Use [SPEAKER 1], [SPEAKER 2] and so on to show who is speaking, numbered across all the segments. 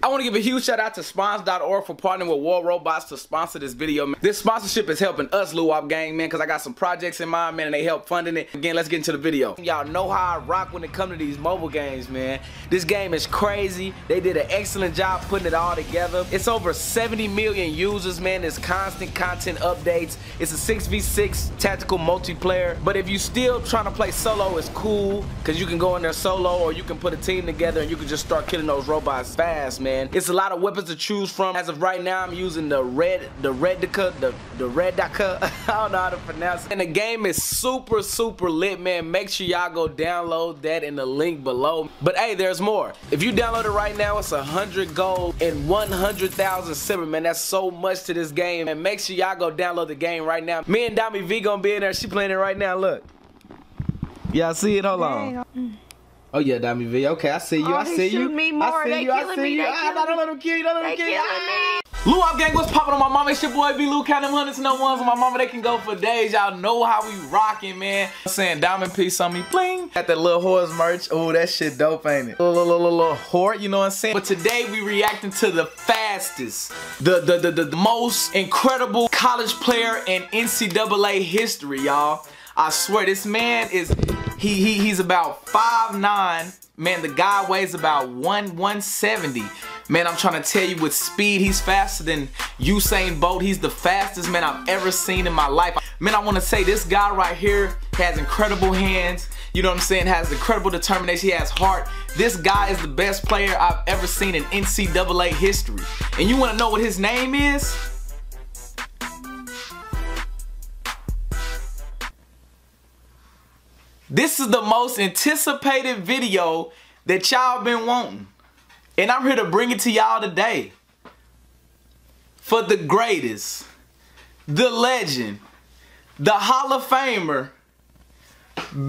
[SPEAKER 1] I want to give a huge shout out to spawns.org for partnering with War Robots to sponsor this video. Man. This sponsorship is helping us, Luwop Gang, man, because I got some projects in mind, man, and they help funding it. Again, let's get into the video. Y'all know how I rock when it comes to these mobile games, man. This game is crazy. They did an excellent job putting it all together. It's over 70 million users, man. There's constant content updates. It's a 6v6 tactical multiplayer. But if you still trying to play solo, it's cool, because you can go in there solo, or you can put a team together, and you can just start killing those robots fast, man. It's a lot of weapons to choose from. As of right now, I'm using the red, the Redica, the the Redica. I don't know how to pronounce it. And the game is super, super lit, man. Make sure y'all go download that in the link below. But hey, there's more. If you download it right now, it's 100 gold and 100,000 silver, man. That's so much to this game. And make sure y'all go download the game right now. Me and Dami V gonna be in there. She playing it right now. Look. Y'all see it? Hold on. Oh yeah, Dami V. Okay, I see you.
[SPEAKER 2] Oh,
[SPEAKER 1] I see you.
[SPEAKER 2] Me more.
[SPEAKER 1] I see
[SPEAKER 2] they
[SPEAKER 1] you. I
[SPEAKER 2] killing
[SPEAKER 1] see
[SPEAKER 2] me.
[SPEAKER 1] you.
[SPEAKER 2] They
[SPEAKER 1] Ah,
[SPEAKER 2] killing
[SPEAKER 1] don't
[SPEAKER 2] me.
[SPEAKER 1] let them kill you. Don't let them
[SPEAKER 2] They
[SPEAKER 1] kill you.
[SPEAKER 2] killing me.
[SPEAKER 1] Luwop gang, what's popping on my mama? It's your boy B Lou, count them hundreds, no ones on my mama. They can go for days. Y'all know how we rocking, man. I'm saying diamond piece on me, bling. Got that little horse merch. Oh, that shit dope, ain't it? Little, little, little, little hort, you know what I'm saying? But today we reacting to the fastest, the the the, the, the most incredible college player in NCAA history, y'all. I swear, this man is he he he's about 5'9". Man, the guy weighs about 1 170. Man, I'm trying to tell you with speed, he's faster than Usain Bolt. He's the fastest man I've ever seen in my life. Man, I want to say this guy right here has incredible hands. You know what I'm saying? Has incredible determination. He has heart. This guy is the best player I've ever seen in NCAA history. And you want to know what his name is? This is the most anticipated video that y'all been wanting. And I'm here to bring it to y'all today. For the greatest, the legend, the Hall of Famer,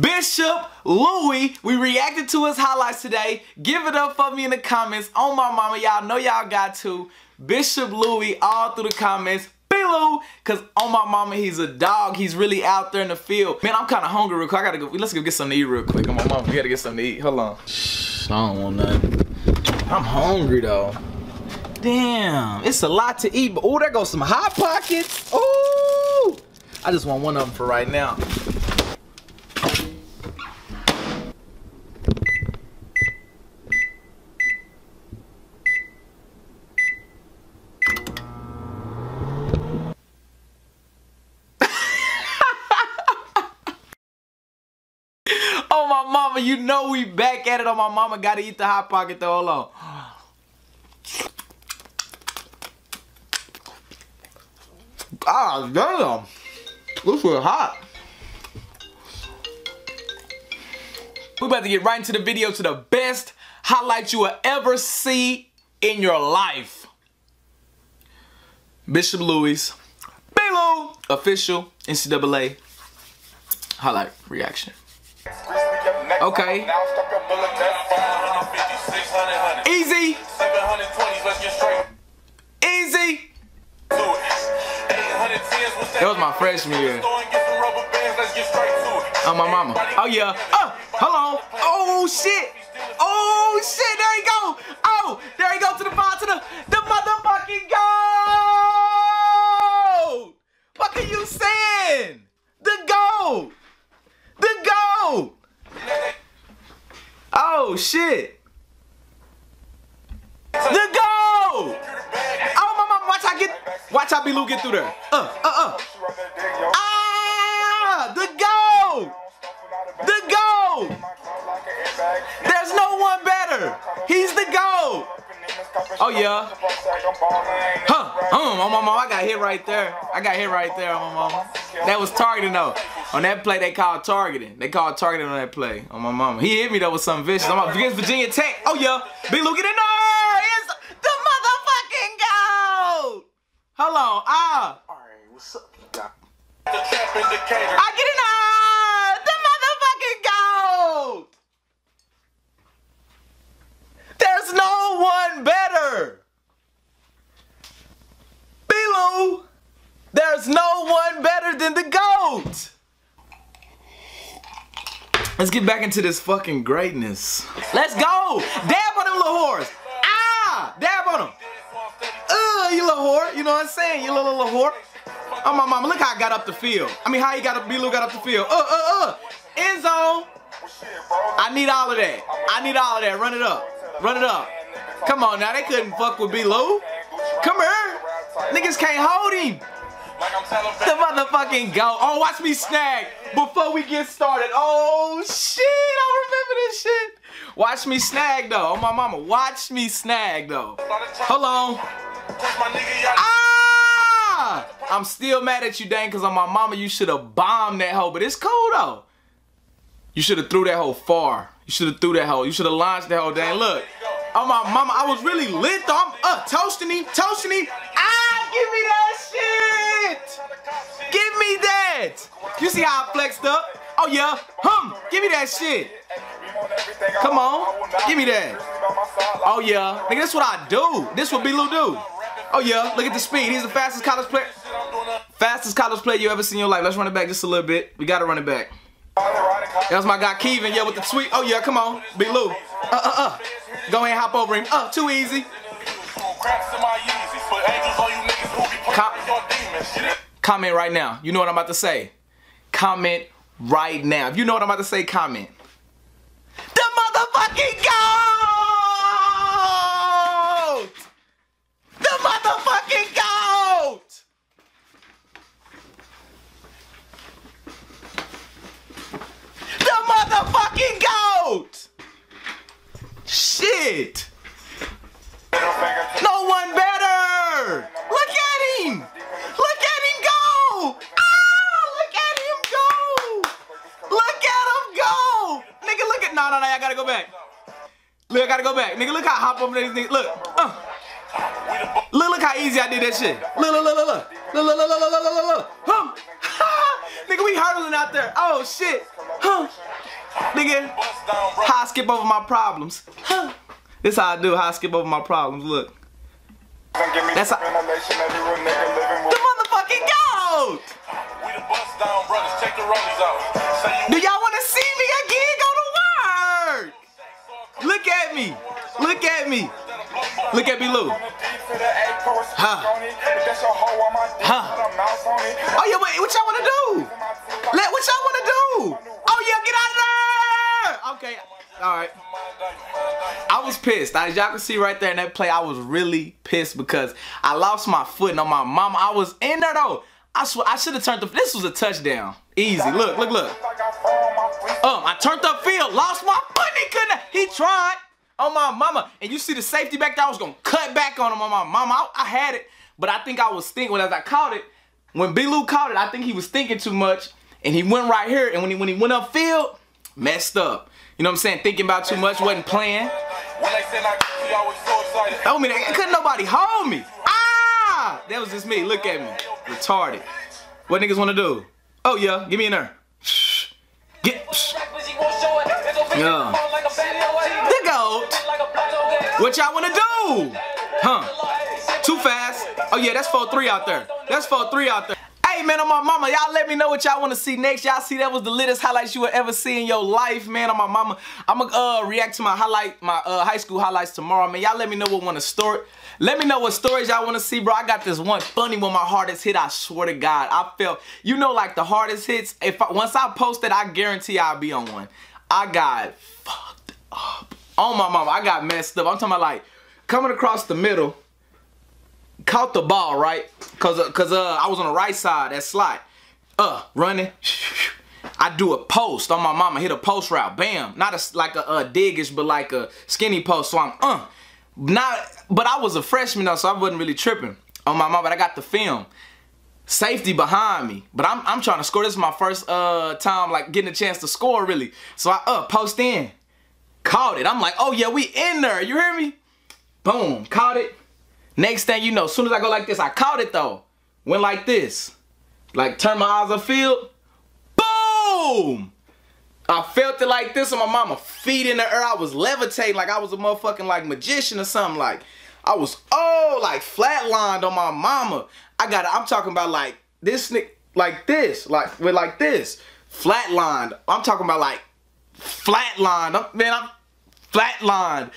[SPEAKER 1] Bishop Louis. We reacted to his highlights today. Give it up for me in the comments. On my mama, y'all know y'all got to. Bishop Louis all through the comments. Cause on my mama, he's a dog. He's really out there in the field. Man, I'm kind of hungry real quick. I gotta go. Let's go get something to eat real quick. On my mama, we gotta get something to eat. Hold on. Shh, I don't want nothing. I'm hungry though. Damn, it's a lot to eat. But oh, there goes some hot pockets. Oh, I just want one of them for right now. Oh my mama, you know we back at it on my mama. Gotta eat the hot pocket though. Hold on. Ah, damn. This was hot. We about to get right into the video to the best highlight you will ever see in your life. Bishop Louis, B-Lou, official NCAA highlight reaction. Okay. Easy. Easy. That was my freshman year. Oh, my mama. Oh, yeah. Oh, hello. Oh, shit. Oh, shit. There you go. Oh, there you go to the ball, to the, the motherfucking goal. What are you saying? The goal. The goal. Oh, shit. The goal. Oh, my mama. Watch I get, watch how B-Lou get through there. Uh, uh, uh. Ah, the goal. The goal. There's no one better. He's the goal. Oh yeah. Huh. Oh, my mama, I got hit right there. I got hit right there my mama. That was targeting though. On that play, they called targeting. They called targeting on that play on my mama. He hit me though with something vicious. I'm up against Virginia Tech. Oh yeah. Big Lou, get in there. It's the motherfucking goal. Hold on. Ah.
[SPEAKER 3] Alright, what's up, Doc? The trap indicator.
[SPEAKER 1] I get it there. The motherfucking goal. There's no one better. B-Lou, there's no one better than the GOAT. Let's get back into this fucking greatness. Let's go! Dab on them little whores! Ah! Dab on them! Uh, you little whore. You know what I'm saying? You little, little whore. Oh, my mama, look how I got up the field. I mean, how you got up, B-Lou got up the field. Uh, uh, uh. End zone. I need all of that. I need all of that. Run it up. Run it up. Come on now, they couldn't fuck with B-Lou. Come here. Niggas can't hold him. The motherfucking go. Oh, watch me snag before we get started. Oh, shit. I remember this shit. Watch me snag, though. Oh, my mama. Watch me snag, though. Hold on. Ah! I'm still mad at you, Dane, because on my mama, you should have bombed that hoe. But it's cool, though. You should have threw that hoe far. You should have threw that hoe. You should have launched that hoe, Dane. Look. Oh, my mama, I was really lit, though. I'm uh, toasting him, toasting him. Ah, give me that You see how I flexed up? Oh, yeah. Hum. Give me that shit. Come on. Give me that. Oh, yeah. Nigga, this what I do. This what B-Lou do. Oh, yeah. Look at the speed. He's the fastest college player. Fastest college player you ever seen in your life. Let's run it back just a little bit. We got to run it back. That's my guy Kevin, yeah, with the tweet. Oh, yeah, come on. B-Lou. Uh, uh, uh. Go ahead and hop over him. Uh, too easy. Com comment right now. You know what I'm about to say. Comment right now. If you know what I'm about to say, comment. I gotta go back. Look, I gotta go back. Nigga, look how I hop over these niggas. Look. Uh. Look, look how easy I did that shit. Look, look, look, look, look. Look, look, look, look, look, look, look. Huh. Nigga, we hurdling out there. Oh, shit. Huh. Nigga, how I skip over my problems. Huh. This how I do, how I skip over my problems. Look. That's how. The motherfucking goat! Do y'all want to see at me. Look at me. Look at me, Lou. Huh. Huh. Oh, yeah, wait, what y'all want to do? Let, what y'all want to do? Oh, yeah, get out of there! Okay, all right. I was pissed. As y'all can see right there in that play, I was really pissed because I lost my foot and on my mama. I was in there though. I swear I should have turned the. This was a touchdown. Easy. Look, look, look. Um, I turned up field, lost my. He couldn't. He tried on my mama, and you see the safety back there. I was gonna cut back on him on my mama. I, I had it, but I think I was thinking when I caught it. When B-Lou caught it, I think he was thinking too much, and he went right here. And when he when he went upfield, messed up. You know what I'm saying? Thinking about too much, wasn't playing. Oh, me, couldn't nobody hold me. Ah! That was just me. Look at me. Retarded. What niggas want to do? Oh, yeah. Give me in there. Get. Yeah. The goat. What y'all want to do? Huh? Too fast. Oh, yeah. That's 4-3 out there. That's 4-3 out there. Hey man, on my mama, y'all let me know what y'all want to see next. Y'all see that was the littest highlights you would ever see in your life, man. On my mama, I'ma uh, react to my highlight, my uh, high school highlights tomorrow, man. Y'all let me know what want to story. Let me know what stories y'all want to see, bro. I got this one funny when My hardest hit. I swear to God, I felt you know like the hardest hits. If I, once I post it, I guarantee I'll be on one. I got fucked up. On my mama, I got messed up. I'm talking about like coming across the middle caught the ball, right? Cause, uh, cause uh, I was on the right side, that slot. Uh, running. I do a post on my mama, hit a post route, bam. Not a, like a, a diggish, but like a skinny post. So I'm, uh, not, but I was a freshman though, so I wasn't really tripping on my mama, but I got the film. Safety behind me, but I'm, I'm trying to score. This is my first uh time like getting a chance to score really. So I uh post in, caught it. I'm like, oh yeah, we in there. You hear me? Boom, caught it. Next thing you know, as soon as I go like this, I caught it though. Went like this. Like turn my eyes upfield. Boom! I felt it like this on my mama. Feet in the air. I was levitating like I was a motherfucking like magician or something. Like I was oh like flatlined on my mama. I got I'm talking about like this like this. Like with like this. Flatlined. I'm talking about like flatlined. I'm, man, I'm flatlined.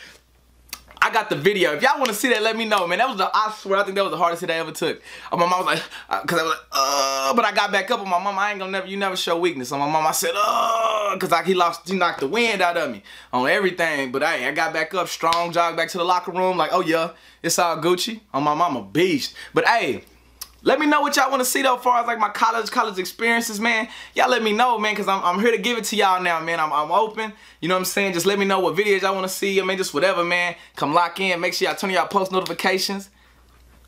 [SPEAKER 1] I got the video. If y'all want to see that, let me know, man. That was the, I swear, I think that was the hardest hit I ever took. And my mom was like, because uh, I was like, uh, but I got back up on my mom. I ain't gonna never, you never show weakness. On my mom, I said, uh, because like he lost, he knocked the wind out of me on everything. But hey, I got back up, strong, jog back to the locker room, like, oh yeah, it's all Gucci. On my mama, beast. But hey, let me know what y'all want to see though, as far as like my college college experiences, man. Y'all let me know, man, because I'm, I'm here to give it to y'all now, man. I'm, I'm open. You know what I'm saying? Just let me know what videos y'all want to see. I mean, just whatever, man. Come lock in. Make sure y'all turn y'all post notifications.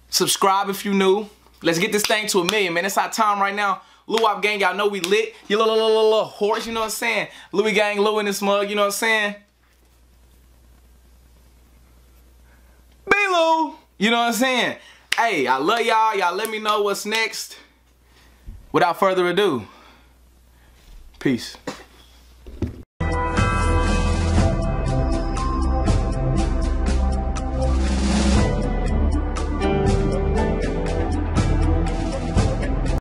[SPEAKER 1] Subscribe if you new. Let's get this thing to a million, man. It's our time right now. Luwop gang, y'all know we lit. You little, little, little, little horse, you know what I'm saying? Louis gang, Lou in this mug, you know what I'm saying? B-Lou, you know what I'm saying? Hey, I love y'all. Y'all let me know what's next. Without further ado, peace.